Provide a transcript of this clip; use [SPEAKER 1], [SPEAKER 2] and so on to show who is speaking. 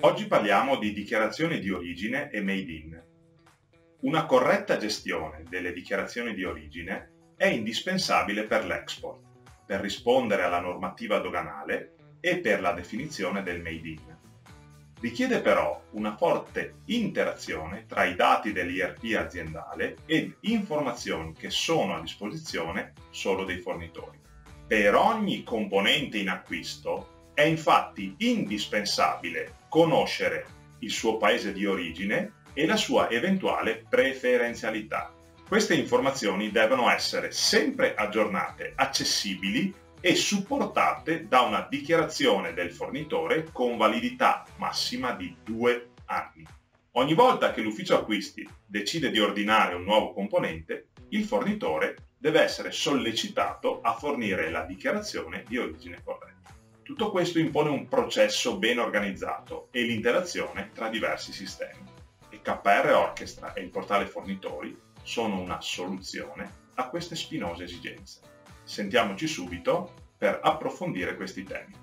[SPEAKER 1] Oggi parliamo di dichiarazioni di origine e made in. Una corretta gestione delle dichiarazioni di origine è indispensabile per l'export, per rispondere alla normativa doganale e per la definizione del made in. Richiede però una forte interazione tra i dati dell'IRP aziendale ed informazioni che sono a disposizione solo dei fornitori. Per ogni componente in acquisto è infatti indispensabile conoscere il suo paese di origine e la sua eventuale preferenzialità. Queste informazioni devono essere sempre aggiornate, accessibili e supportate da una dichiarazione del fornitore con validità massima di due anni. Ogni volta che l'ufficio acquisti decide di ordinare un nuovo componente, il fornitore deve essere sollecitato a fornire la dichiarazione di origine corretta. Tutto questo impone un processo ben organizzato e l'interazione tra diversi sistemi. Il KR Orchestra e il portale fornitori sono una soluzione a queste spinose esigenze. Sentiamoci subito per approfondire questi temi.